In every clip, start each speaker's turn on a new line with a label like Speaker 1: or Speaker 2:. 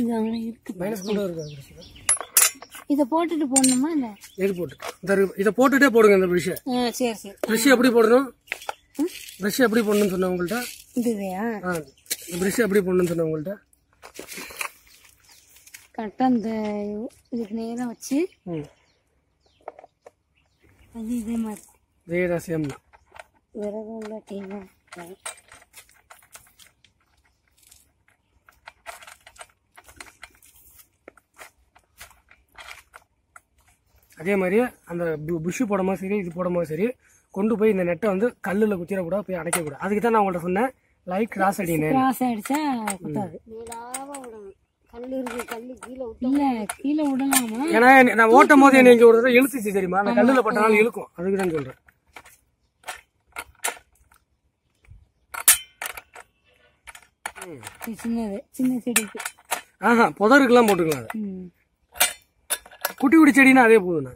Speaker 1: இது அங்கே இருக்கு
Speaker 2: மைனஸ் கூட இருக்காது ப்ரஷ்
Speaker 1: இதை போட்டுட்டு போடணுமா இல்ல?
Speaker 2: எது போட்டு? இந்த. இதை போட்டுட்டே போடுங்க இந்த ப்ரஷ்ஷை
Speaker 1: ஆ சரி சரி.
Speaker 2: ப்ரஷ் எப்படி போடணும்? ப்ரஷ் எப்படி போடணும்னு சொன்னேன் உங்கள்கிட்ட
Speaker 1: இதுவையா
Speaker 2: ஆ ப்ரஷ் எப்படி போடணும்னு சொன்னேன் உங்கள்கிட்ட
Speaker 1: கரெக்டாக அந்த இதுக்கு நேராக வச்சு அது இதே மாதிரி.
Speaker 2: இதே தான் சேம் தான்
Speaker 1: விறகு இல்லாட்டின்னா
Speaker 2: அதே மாதிரி அந்த பு- புஷ்ஷு போடும்போது சரி இது போடும்போது சரி கொண்டு போய் இந்த நெட்டை வந்து கல்லில் குத்திடக்கூடாது போய் அடைக்கக்கூடாது அதுக்கு தான் நான் உங்கள்கிட்ட சொன்னேன். லைட் கிராஸ் அடினேன்.
Speaker 1: கிராஸ் குத்தாது. விடலாமா?
Speaker 2: ஏன்னா நான் ஓட்டும் போது என்னை இங்கே ஒரு தடவை இழுத்துச்சு தெரியுமா? நான் கல்லில் பட்டனால இழுக்கும். அதுக்கு தான்
Speaker 1: சின்னது. சின்ன செடிக்கு.
Speaker 2: ஆஹா புதருக்குலாம் போட்டுக்கலாம் குட்டி குட்டி செடினா அதே போதுண்ணா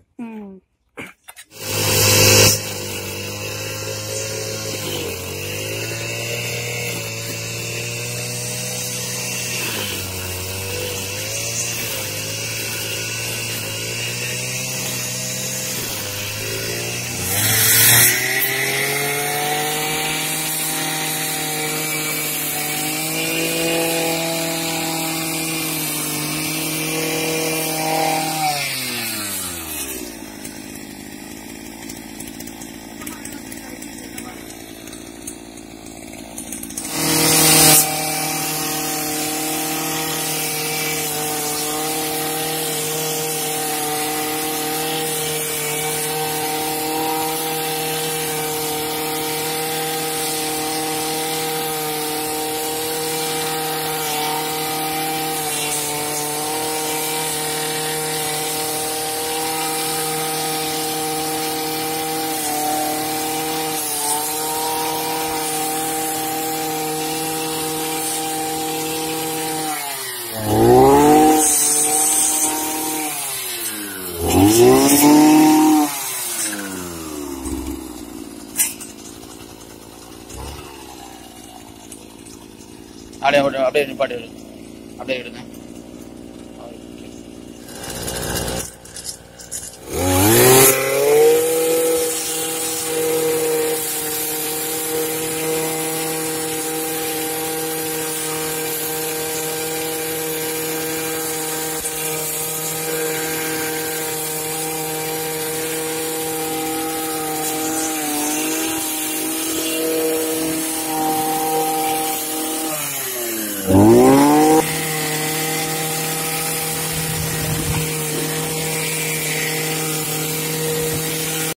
Speaker 3: அப்படியே அப்படியே நிப்பாட்டி அப்படியே எடுங்க
Speaker 4: Ooh.